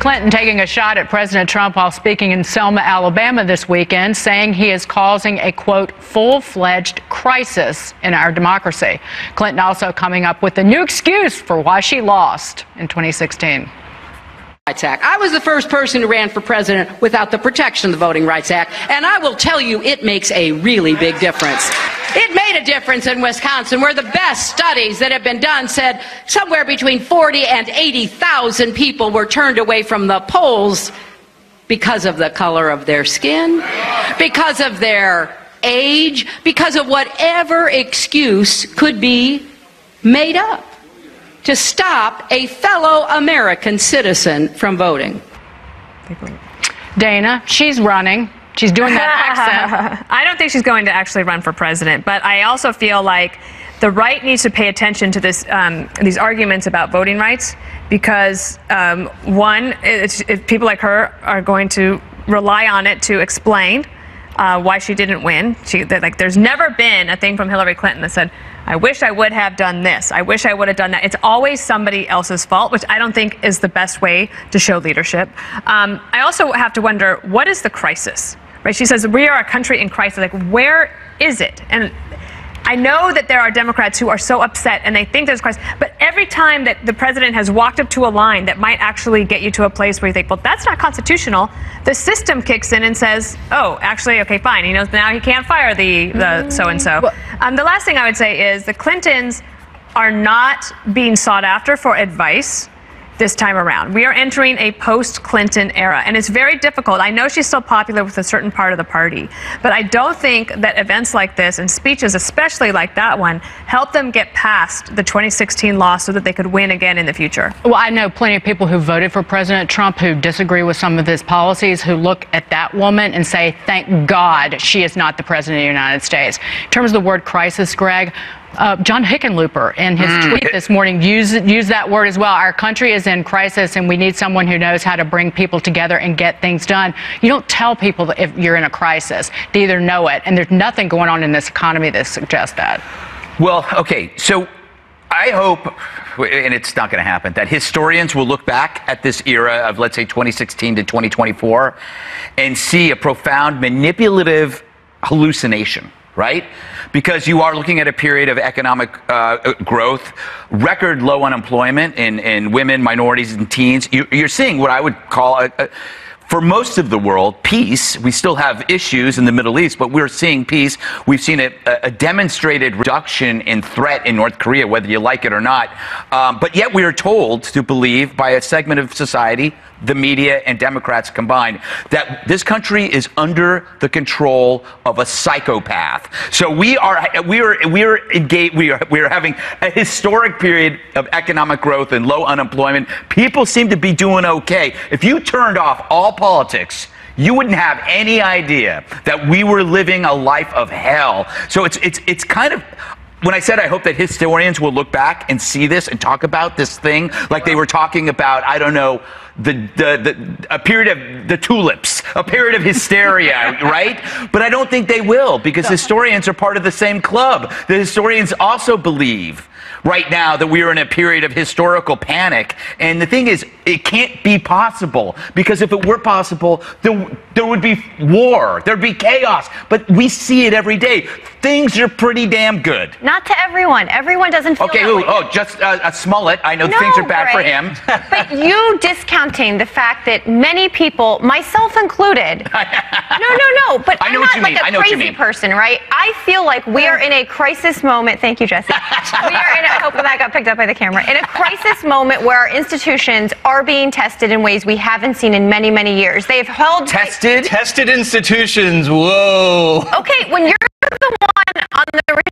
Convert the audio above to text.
Clinton taking a shot at President Trump while speaking in Selma, Alabama this weekend, saying he is causing a quote, full fledged crisis in our democracy. Clinton also coming up with a new excuse for why she lost in 2016. Act. I was the first person who ran for president without the protection of the Voting Rights Act, and I will tell you it makes a really big difference. It made a difference in Wisconsin, where the best studies that have been done said somewhere between 40 and 80,000 people were turned away from the polls because of the color of their skin, because of their age, because of whatever excuse could be made up to stop a fellow American citizen from voting. Dana, she's running. She's doing that accent. I don't think she's going to actually run for president, but I also feel like the right needs to pay attention to this, um, these arguments about voting rights because, um, one, people like her are going to rely on it to explain uh, why she didn't win. She, like, there's never been a thing from Hillary Clinton that said, I wish I would have done this. I wish I would have done that. It's always somebody else's fault, which I don't think is the best way to show leadership. Um, I also have to wonder what is the crisis? Right? She says we are a country in crisis. Like, where is it? And I know that there are Democrats who are so upset and they think there's crisis, but every time that the president has walked up to a line that might actually get you to a place where you think, well, that's not constitutional, the system kicks in and says, oh, actually, okay, fine. He knows now he can't fire the, the so and so. The last thing I would say is the Clintons are not being sought after for advice this time around. We are entering a post Clinton era, and it's very difficult. I know she's still popular with a certain part of the party, but I don't think that events like this and speeches, especially like that one, help them get past the 2016 loss so that they could win again in the future. Well, I know plenty of people who voted for President Trump who disagree with some of his policies, who look at that woman and say, thank God she is not the President of the United States. In terms of the word crisis, Greg, uh, John Hickenlooper, in his mm. tweet this morning, used, used that word as well. Our country is in crisis, and we need someone who knows how to bring people together and get things done. You don't tell people that if you're in a crisis, they either know it, and there's nothing going on in this economy that suggests that. Well, okay, so I hope, and it's not going to happen, that historians will look back at this era of, let's say, 2016 to 2024 and see a profound manipulative hallucination right? Because you are looking at a period of economic uh, growth, record low unemployment in, in women, minorities, and teens. You, are seeing what I would call a, a for most of the world, peace. We still have issues in the Middle East, but we're seeing peace. We've seen a, a demonstrated reduction in threat in North Korea, whether you like it or not. Um, but yet we are told to believe by a segment of society, the media and Democrats combined, that this country is under the control of a psychopath. So we are we are we are engaged. We are we are having a historic period of economic growth and low unemployment. People seem to be doing okay. If you turned off all politics, you wouldn't have any idea that we were living a life of hell. So it's it's it's kind of when I said I hope that historians will look back and see this and talk about this thing like they were talking about, I don't know, the, the, the, a period of the tulips, a period of hysteria, right? But I don't think they will because historians are part of the same club. The historians also believe right now that we are in a period of historical panic. And the thing is, it can't be possible because if it were possible, there, there would be war, there'd be chaos. But we see it every day. Things are pretty damn good. Not to everyone. Everyone doesn't feel okay, that ooh. Oh, just uh, a Smollett. I know no, things are bad for him. but you discounting the fact that many people, myself included, no, no, no, but I know I'm not like a crazy person, right? I feel like we are in a crisis moment. Thank you, Jesse. we are in a, I hope that got picked up by the camera. In a crisis moment where our institutions are being tested in ways we haven't seen in many, many years. They've held tested, tested institutions. Whoa. Okay, when you're the one on the